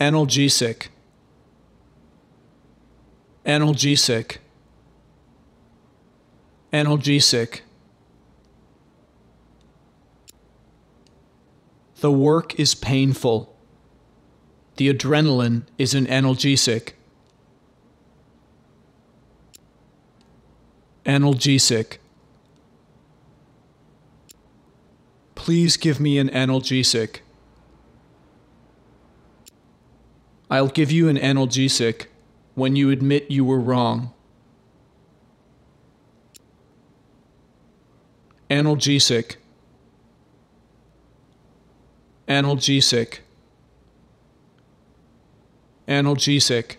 analgesic. Analgesic. Analgesic. The work is painful. The adrenaline is an analgesic. Analgesic. Please give me an analgesic I'll give you an analgesic when you admit you were wrong. Analgesic. Analgesic. Analgesic.